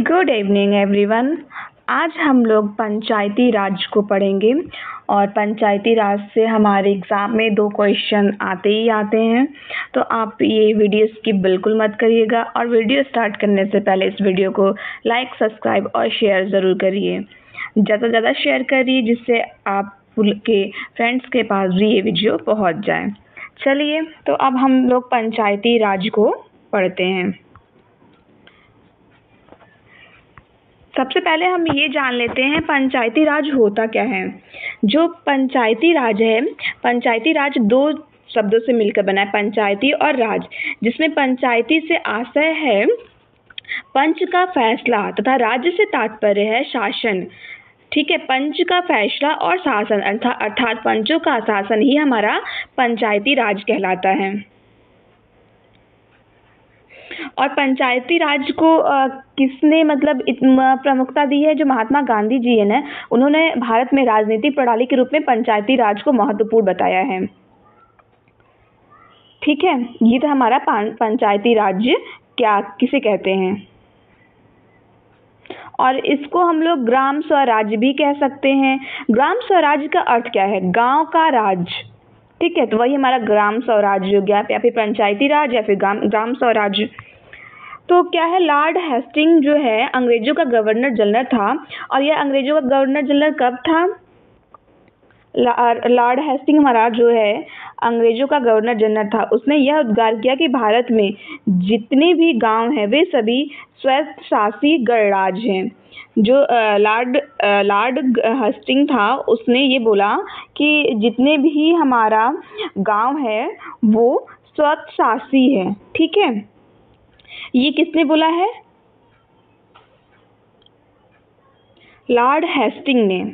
Good evening everyone आज हम लोग पंचायती राज को पढ़ेंगे और पंचायती राज से हमारे एग्ज़ाम में दो क्वेश्चन आते ही आते हैं। तो आप ये वीडियो स्किप बिल्कुल मत करिएगा और वीडियो स्टार्ट करने से पहले इस वीडियो को लाइक सब्सक्राइब और शेयर ज़रूर करिए। ज़्यादा से ज़्यादा शेयर करिए जिससे आप के फ्रेंड्स के पास भी ये वीडियो पहुँच जाए। चलिए तो अब हम लोग पंचायती राज को पढ़ते हैं। सबसे पहले हम ये जान लेते हैं पंचायती राज होता क्या है। जो पंचायती राज है, पंचायती राज दो शब्दों से मिलकर बना है, पंचायती और राज, जिसमें पंचायती से आशय है, पंच का फैसला तथा राज्य से तात्पर्य है शासन। ठीक है, पंच का फैसला और शासन, अर्थात पंचों का शासन ही हमारा पंचायती राज कहलाता है। और पंचायती राज को किसने मतलब प्रमुखता दी है, जो महात्मा गांधी जी है ना, उन्होंने भारत में राजनीतिक प्रणाली के रूप में पंचायती राज को महत्वपूर्ण बताया है। ठीक है, ये तो हमारा पंचायती राज्य क्या, किसे कहते हैं। और इसको हम लोग ग्राम स्वराज भी कह सकते हैं। ग्राम स्वराज का अर्थ क्या है? गाँव का राज। ठीक है तो वही हमारा ग्राम स्वराज हो गया, या फिर पंचायती राज, या फिर ग्राम ग्राम स्वराज। तो क्या है लॉर्ड हेस्टिंग जो है, अंग्रेज़ों का गवर्नर जनरल था। और यह अंग्रेज़ों का गवर्नर जनरल कब था? लॉर्ड हेस्टिंग महाराज जो है, अंग्रेज़ों का गवर्नर जनरल था। उसने यह उद्गार किया कि भारत में जितने भी गाँव हैं, वे सभी स्वशासी गणराज हैं। जो लॉर्ड लॉर्ड हस्टिंग था, उसने ये बोला कि जितने भी हमारा गाँव है, वो स्वशासी है। ठीक है? ये किसने बोला है? लॉर्ड हेस्टिंग ने।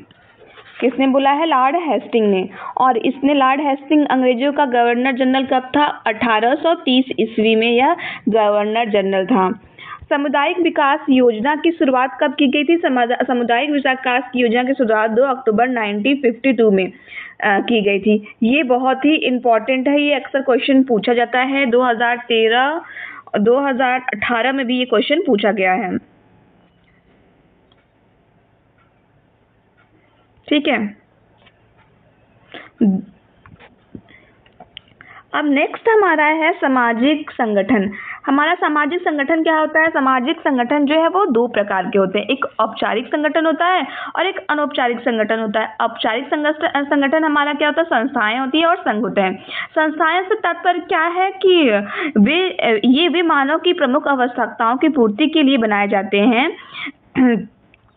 किसने बोला है? लॉर्ड हेस्टिंग ने। और इसने लॉर्ड हेस्टिंग अंग्रेज़ों का गवर्नर जनरल कब था? 1830 ईस्वी में यह गवर्नर जनरल था। सामुदायिक विकास योजना की शुरुआत कब की गई थी? सामुदायिक विकास की योजना की शुरुआत 2 अक्टूबर 1952 में आ, की गई थी। ये बहुत ही इम्पोर्टेंट है। ये अक्सर क्वेश्चन पूछा जाता है। 2013 2018 में भी ये क्वेश्चन पूछा गया है। ठीक है। अब नेक्स्ट हमारा है सामाजिक संगठन। हमारा सामाजिक संगठन क्या होता है? सामाजिक संगठन जो है वो दो प्रकार के होते हैं। एक औपचारिक संगठन होता है और एक अनौपचारिक संगठन होता है। औपचारिक संगठन हमारा क्या होता है? संस्थाएँ होती है और संघ होते हैं। संस्थाएँ से तात्पर्य क्या है कि वे, ये वे मानव की प्रमुख आवश्यकताओं की पूर्ति के लिए बनाए जाते हैं।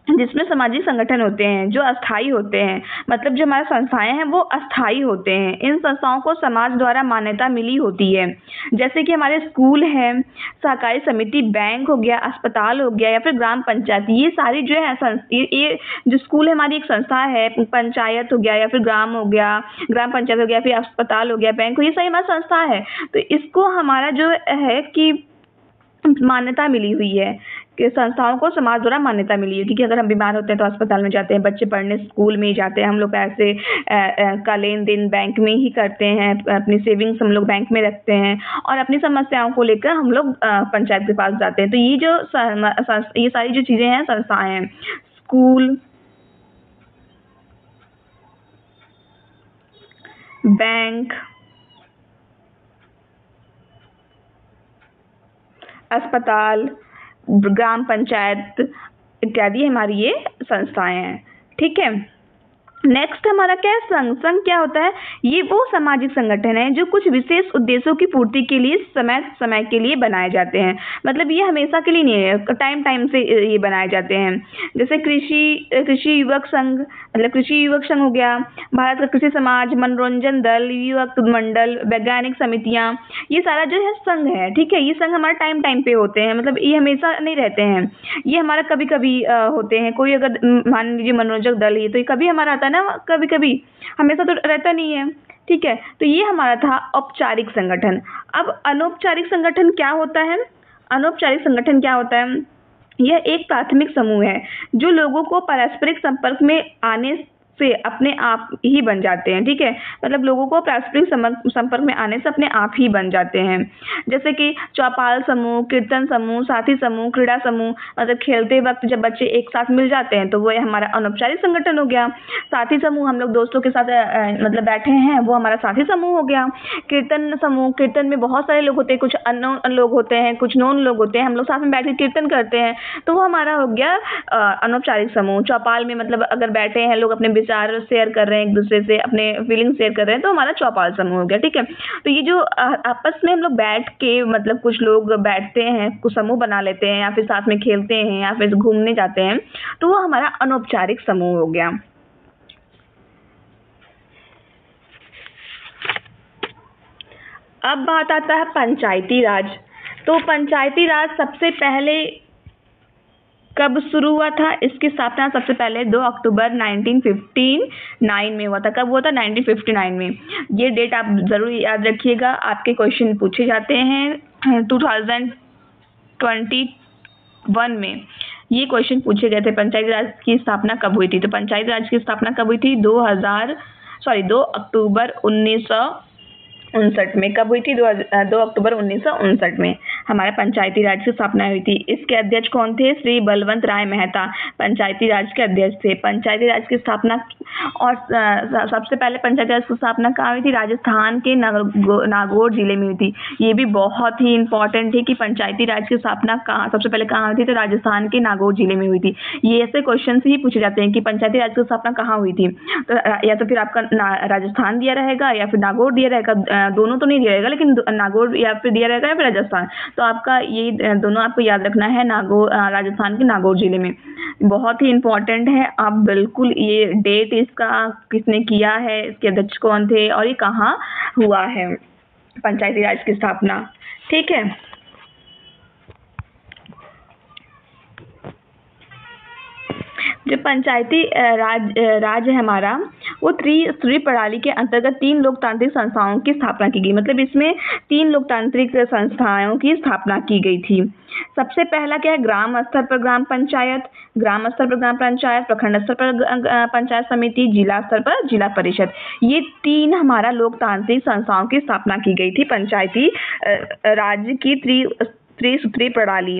जिसमें सामाजिक संगठन होते हैं, जो अस्थाई होते हैं मतलब जो हमारे संस्थाएँ हैं, वो अस्थाई होते हैं। इन संस्थाओं को समाज द्वारा मान्यता मिली होती है। जैसे कि हमारे स्कूल है, सहकारी समिति, बैंक हो गया, अस्पताल हो गया, या फिर ग्राम पंचायत, ये सारी जो है ये जो स्कूल है, हमारी एक संस्था है, पंचायत हो गया, या फिर ग्राम हो गया, ग्राम पंचायत हो गया फिर अस्पताल हो गया, बैंक हो, ये सारी हमारी संस्था है। तो इसको हमारा जो है कि मान्यता मिली हुई है। संस्थाओं को समाज द्वारा मान्यता मिली है। क्योंकि अगर हम बीमार होते हैं तो अस्पताल में जाते हैं, बच्चे पढ़ने स्कूल में ही जाते हैं। हम लोग पैसे का लेन देन बैंक में ही करते हैं, अपनी सेविंग्स हम लोग बैंक में रखते हैं और अपनी समस्याओं को लेकर हम लोग पंचायत के पास जाते हैं। तो ये जो ये सारी जो चीज़ें हैं, संस्थाएँ हैं, स्कूल, बैंक, अस्पताल ग्राम पंचायत इत्यादि हमारी ये संस्थाएँ हैं। ठीक है? नेक्स्ट हमारा क्या है? संघ संघ क्या होता है? ये वो सामाजिक संगठन है जो कुछ विशेष उद्देश्यों की पूर्ति के लिए समय समय के लिए बनाए जाते हैं। मतलब ये हमेशा के लिए नहीं है टाइम टाइम से ये बनाए जाते हैं। जैसे कृषि कृषि युवक संघ मतलब कृषि युवक संघ हो गया, भारत का कृषि समाज, मनोरंजन दल, युवक मंडल, वैज्ञानिक समितियाँ, ये सारा जो है संघ है, ठीक है? ये संघ हमारा टाइम टाइम पे होते हैं मतलब ये हमेशा नहीं रहते हैं। ये हमारा कभी कभी होते हैं। कोई अगर मान लीजिए मनोरंजक दल ही तो ये कभी हमारा आता है ना कभी कभी हमेशा तो रहता नहीं है, ठीक है? तो ये हमारा था औपचारिक संगठन। अब अनौपचारिक संगठन क्या होता है? अनौपचारिक संगठन क्या होता है? यह एक प्राथमिक समूह है, जो लोगों को पारस्परिक संपर्क में आने से अपने आप ही बन जाते हैं, ठीक है? मतलब लोगों को पारस्परिक संपर्क में आने से अपने आप ही बन जाते हैं। जैसे कि चौपाल समूह, कीर्तन समूह, साथी समूह, क्रीड़ा समूह मतलब खेलते वक्त जब बच्चे एक साथ मिल जाते हैं तो वो हमारा अनौपचारिक संगठन हो गया। साथी समूह, हम लोग दोस्तों के साथ मतलब बैठे हैं, वो हमारा साथी समूह हो गया। कीर्तन समूह, कीर्तन में बहुत सारे लोग होते हैं, कुछ अननोन लोग होते हैं, कुछ नोन लोग होते हैं, हम लोग साथ में बैठ के कीर्तन करते हैं तो वो हमारा हो गया अनौपचारिक समूह। चौपाल में मतलब अगर बैठे हैं, लोग अपने विचार शेयर कर रहे हैं, एक दूसरे से अपने फीलिंग शेयर कर रहे हैं तो हमारा चौपाल समूह हो गया, ठीक है? तो ये जो आपस में हम लोग बैठ के मतलब कुछ लोग बैठते हैं, कुछ समूह बना लेते हैं, या फिर साथ में खेलते हैं, या फिर घूमने जाते हैं तो वो हमारा अनौपचारिक समूह हो गया। अब बात आता है पंचायती राज। तो पंचायती राज सबसे पहले कब शुरू हुआ था? इसकी स्थापना सबसे पहले 2 अक्टूबर 1959 में हुआ था। कब हुआ था? 1959 में। ये डेट आप ज़रूर याद रखिएगा। आपके क्वेश्चन पूछे जाते हैं 2021 में। ये क्वेश्चन पूछे गए थे, पंचायती राज की स्थापना कब हुई थी? तो पंचायती राज की स्थापना कब हुई थी? 2000 सॉरी 2 अक्टूबर उन्नीस सौ उनसठ में। कब हुई थी? दो दो अक्टूबर उन्नीस सौ उनसठ में। हमारे पंचायती राज की स्थापना हुई थी। इसके अध्यक्ष कौन थे? श्री बलवंत राय मेहता, पंचायती राज के अध्यक्ष थे। पंचायती राज की स्थापना और सबसे पहले पंचायती राज की स्थापना कहाँ हुई थी? राजस्थान के नागौर ज़िले में हुई थी। ये भी बहुत ही इंपॉर्टेंट थी कि पंचायती राज की स्थापना कहाँ, सबसे पहले कहाँ हुई थी? तो राजस्थान के नागौर ज़िले में हुई थी। ये ऐसे क्वेश्चन ही पूछे जाते हैं कि पंचायती राज की स्थापना कहाँ हुई थी? तो या तो फिर आपका राजस्थान दिया रहेगा या फिर नागौर दिया रहेगा? दोनों तो नहीं दिया रहेगा लेकिन नागौर या फिर दिया रहेगा या फिर राजस्थान। तो आपका ये दोनों आपको याद रखना है नागौर राजस्थान के नागौर ज़िले में। बहुत ही इंपॉर्टेंट है, आप बिल्कुल ये डेट इसका किसने किया है, इसके अध्यक्ष कौन थे और ये कहाँ हुआ है, पंचायती राज की स्थापना। ठीक है? जो पंचायती राज राज है हमारा। वो त्रिस्तरीय प्रणाली के अंतर्गत तीन लोकतांत्रिक संस्थाओं की स्थापना की गई। मतलब इसमें तीन लोकतांत्रिक संस्थाओं की स्थापना की गई थी। सबसे पहला क्या है? ग्राम स्तर पर ग्राम पंचायत, ग्राम स्तर पर ग्राम पंचायत, प्रखंड स्तर पर पंचायत समिति, जिला स्तर पर जिला परिषद। ये तीन हमारा लोकतांत्रिक संस्थाओं की स्थापना की गई थी। पंचायती राज्य की त्रि त्रिसूत्री प्रणाली।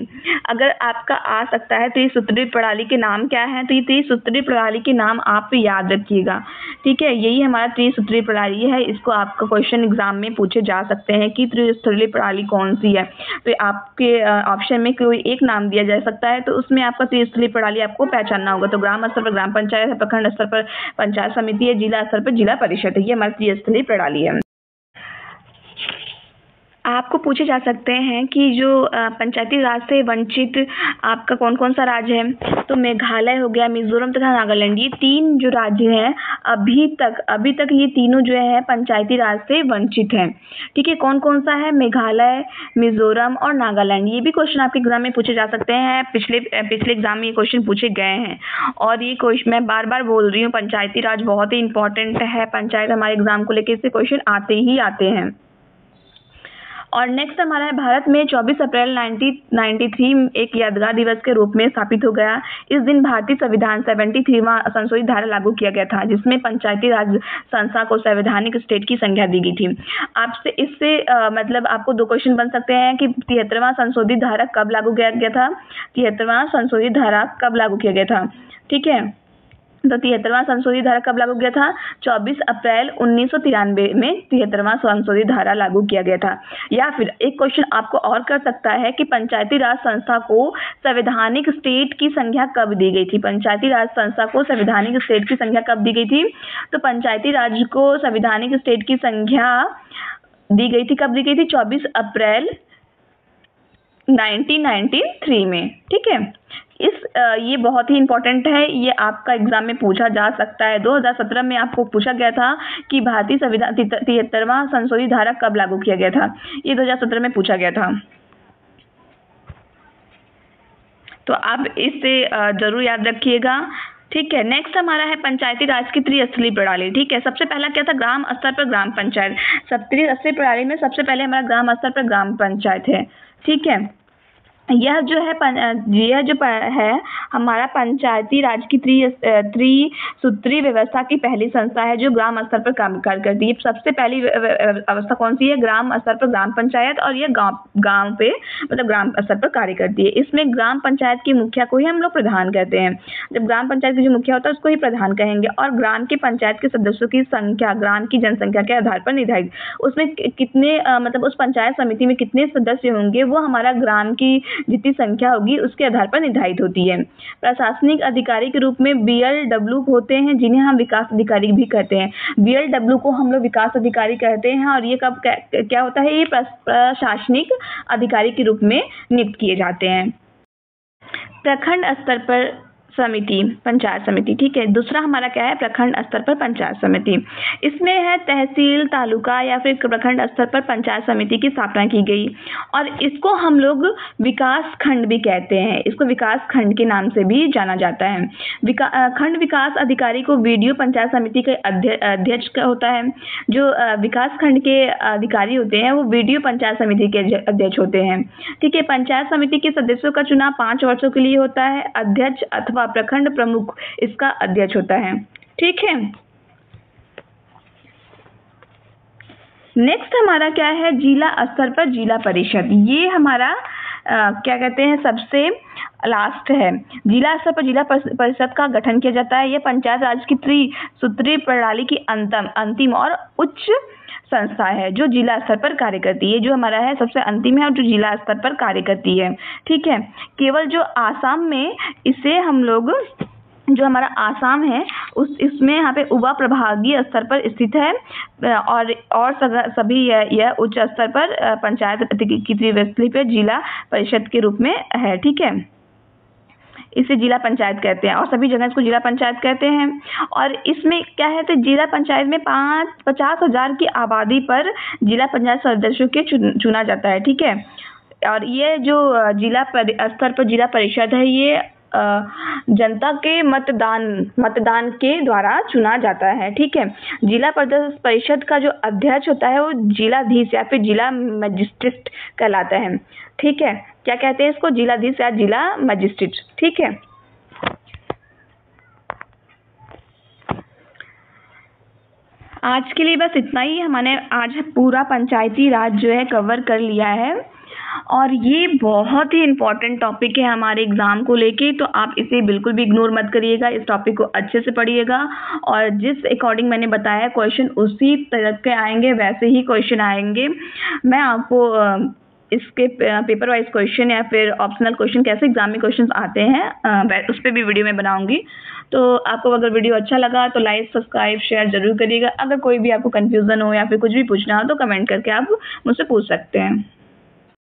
अगर आपका आ सकता है त्रिसूत्री प्रणाली के नाम क्या है तो ये त्रिसूत्री प्रणाली के नाम आप याद रखिएगा। ठीक है, यही हमारा त्रिसूत्री प्रणाली है। इसको आपका क्वेश्चन एग्ज़ाम में पूछे जा सकते हैं कि त्रिसूत्री प्रणाली कौन सी है। तो आपके ऑप्शन में कोई एक नाम दिया जा सकता है तो उसमें आपका त्रिसूत्री प्रणाली आपको पहचानना होगा। तो ग्राम स्तर पर ग्राम पंचायत प्रखंड स्तर पर पंचायत समिति है, जिला स्तर पर जिला परिषद है। ये हमारी त्रिस्तरीय प्रणाली है। आपको पूछे जा सकते हैं कि जो पंचायती राज से वंचित आपका कौन कौन सा राज्य है? तो मेघालय हो गया, मिज़ोरम तथा नागालैंड। ये तीन जो राज्य हैं, अभी तक अभी तक ये तीनों जो है, पंचायती राज से वंचित हैं। ठीक है कौन कौन सा है? मेघालय, मिज़ोरम और नागालैंड। ये भी क्वेश्चन आपके एग्ज़ाम में पूछे जा सकते हैं। पिछले पिछले एग्ज़ाम में ये क्वेश्चन पूछे गए हैं। और ये क्वेश्चन मैं बार बार बोल रही हूँ, पंचायती राज बहुत ही इंपॉर्टेंट है। पंचायत हमारे एग्ज़ाम को लेकर इससे क्वेश्चन आते ही आते हैं। और नेक्स्ट हमारा है भारत में 24 अप्रैल 1993 एक यादगार दिवस के रूप में स्थापित हो गया। इस दिन भारतीय संविधान सेवेंटी थ्रीवा संशोधित धारा लागू किया गया था, जिसमें पंचायती राज संस्था को संवैधानिक स्टेट की संख्या दी गई थी। आपसे, इससे मतलब आपको दो क्वेश्चन बन सकते हैं कि तिहत्तरवां संशोधित धारा कब लागू किया गया था? तिहत्तरवां संशोधित धारा कब लागू किया गया था? ठीक है? तो तिहत्तरवां संशोधित धारा कब लागू किया था? 24 अप्रैल उन्नीस सौ तिरानबे में तिहत्तरवां संशोधित धारा लागू किया गया था। या फिर एक क्वेश्चन आपको और कर सकता है कि पंचायती राज संस्था को संवैधानिक स्टेट की संख्या कब दी गई थी? पंचायती राज संस्था को संवैधानिक स्टेट की संख्या कब दी गई थी? तो पंचायती राज को संवैधानिक स्टेट की संख्या दी गई थी, कब दी गई थी? चौबीस अप्रैल 1993 में, ठीक है? इस ये बहुत ही इंपॉर्टेंट है। ये आपका एग्ज़ाम में पूछा जा सकता है। 2017 में आपको पूछा गया था कि भारतीय संविधान तिहत्तरवा संशोधित धारा कब लागू किया गया था। ये 2017 में पूछा गया था। तो आप इसे ज़रूर याद रखिएगा। ठीक है नेक्स्ट हमारा है पंचायती राज की त्रिस्तरीय प्रणाली। ठीक है, सबसे पहला क्या था? ग्राम स्तर पर ग्राम पंचायत। सब त्रिस्तरीय प्रणाली में सबसे पहले हमारा ग्राम स्तर पर ग्राम पंचायत है। ठीक है यह जो है यह जो है, हमारा पंचायती राज की त्रि त्रि सूत्री व्यवस्था की पहली संस्था है जो ग्राम स्तर पर काम कार्य करती है। सबसे पहली अवस्था कौन सी है? ग्राम स्तर पर ग्राम पंचायत और यह गाँव गाँव पे मतलब ग्राम स्तर पर कार्य करती है। इसमें ग्राम पंचायत की मुखिया को ही हम लोग प्रधान कहते हैं। जब ग्राम पंचायत की जो मुखिया होता है, उसको ही प्रधान कहेंगे और ग्राम के पंचायत के सदस्यों की संख्या, ग्राम की जनसंख्या के आधार पर निर्धारित। उसमें कितने मतलब उस पंचायत समिति में कितने सदस्य होंगे, वो हमारा ग्राम की जितनी संख्या होगी उसके आधार पर निर्धारित होती है। प्रशासनिक अधिकारी के रूप में बी होते हैं, जिन्हें हम विकास अधिकारी भी कहते हैं। BLW को हम लोग विकास अधिकारी कहते हैं और ये कब क्या होता है? ये प्रशासनिक अधिकारी के रूप में नियुक्त किए जाते हैं। प्रखंड स्तर पर समिति, पंचायत समिति, ठीक है? दूसरा हमारा क्या है? प्रखंड स्तर पर पंचायत समिति। इसमें है तहसील, तालुका या फिर प्रखंड स्तर पर पंचायत समिति की स्थापना की गई। और इसको हम लोग विकास खंड भी कहते हैं। इसको विकास खंड के नाम से भी जाना जाता है। विका खंड विकास अधिकारी को वीडियो पंचायत समिति के अध्यक्ष होता है। जो विकास खंड के अधिकारी होते हैं, वो वीडियो पंचायत समिति के अध्यक्ष होते हैं। ठीक है, पंचायत समिति के सदस्यों का चुनाव पाँच वर्षों के लिए होता है। अध्यक्ष अथवा प्रखंड प्रमुख इसका अध्यक्ष होता है। ठीक है? नेक्स्ट हमारा क्या है? जिला स्तर पर जिला परिषद। ये हमारा आ, क्या कहते हैं सबसे लास्ट है। जिला स्तर पर जिला परिषद का गठन किया जाता है। यह पंचायत राज की त्रिसूत्री प्रणाली की अंतम अंतिम और उच्च संस्था है जो जिला स्तर पर कार्य करती है जो हमारा है सबसे अंतिम है और जो जिला स्तर पर कार्य करती है ठीक है? केवल जो आसाम में इसे हम लोग जो हमारा आसाम है उस इसमें यहाँ पे उबा प्रभागीय स्तर पर स्थित है और और सभी यह, यह उच्च स्तर पर पंचायत की त्रिवस्ती पे जिला परिषद के रूप में है ठीक है? इसे जिला पंचायत कहते हैं और सभी जगह इसको जिला पंचायत कहते हैं। और इसमें क्या है तो जिला पंचायत में पाँच, पचास हज़ार की आबादी पर जिला पंचायत सदस्यों के चुना जाता है, ठीक है? और ये जो जिला स्तर पर जिला परिषद है ये जनता के मतदान मतदान के द्वारा चुना जाता है, ठीक है? जिला परिषद का जो अध्यक्ष होता है, वो जिलाधीश या फिर जिला मजिस्ट्रेट कहलाता है, ठीक है? क्या कहते हैं इसको? जिलाधीश या जिला मजिस्ट्रेट, ठीक है? आज के लिए बस इतना ही। हमने आज पूरा पंचायती राज जो है कवर कर लिया है। और ये बहुत ही इंपॉर्टेंट टॉपिक है हमारे एग्ज़ाम को लेके तो आप इसे बिल्कुल भी इग्नोर मत करिएगा, इस टॉपिक को अच्छे से पढ़िएगा। और जिस अकॉर्डिंग मैंने बताया क्वेश्चन उसी तरह के आएँगे, वैसे ही क्वेश्चन आएँगे। मैं आपको इसके पेपर वाइज क्वेश्चन या फिर ऑप्शनल क्वेश्चन कैसे एग्ज़ाम में क्वेश्चन आते हैं उस पर भी वीडियो में बनाऊँगी। तो आपको अगर वीडियो अच्छा लगा तो लाइक सब्सक्राइब शेयर ज़रूर करिएगा। अगर कोई भी आपको कन्फ्यूज़न हो या फिर कुछ भी पूछना हो तो कमेंट करके आप मुझसे पूछ सकते हैं।